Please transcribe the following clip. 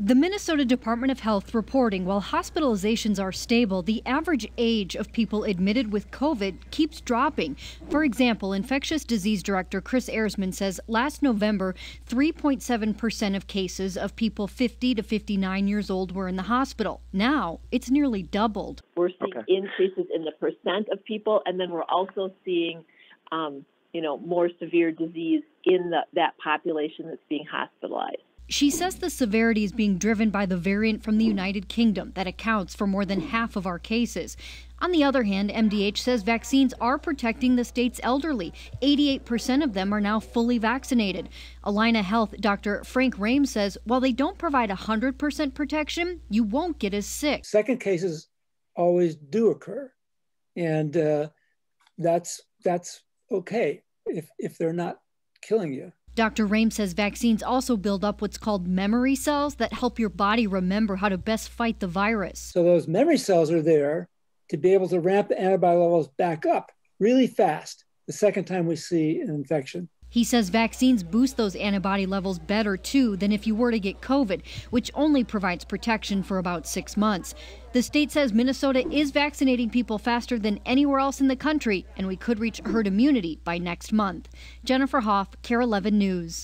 The Minnesota Department of Health reporting while hospitalizations are stable, the average age of people admitted with COVID keeps dropping. For example, infectious disease director Kris Ehresmann says last November, 3.7% of cases of people 50 to 59 years old were in the hospital. Now it's nearly doubled. We're seeing okay. increases in the percent of people, and then we're also seeing, um, you know, more severe disease in the, that population that's being hospitalized. She says the severity is being driven by the variant from the United Kingdom that accounts for more than half of our cases. On the other hand, MDH says vaccines are protecting the state's elderly. 88% of them are now fully vaccinated. Allina Health Dr. Frank Rhame says while they don't provide 100% protection, you won't get as sick. Second cases always do occur, and uh, that's that's okay if if they're not killing you. Dr. Rhame says vaccines also build up what's called memory cells that help your body remember how to best fight the virus. So those memory cells are there to be able to ramp the antibody levels back up really fast the second time we see an infection. He says vaccines boost those antibody levels better too than if you were to get COVID, which only provides protection for about six months. The state says Minnesota is vaccinating people faster than anywhere else in the country, and we could reach herd immunity by next month. Jennifer Hoff, KARE 11 News.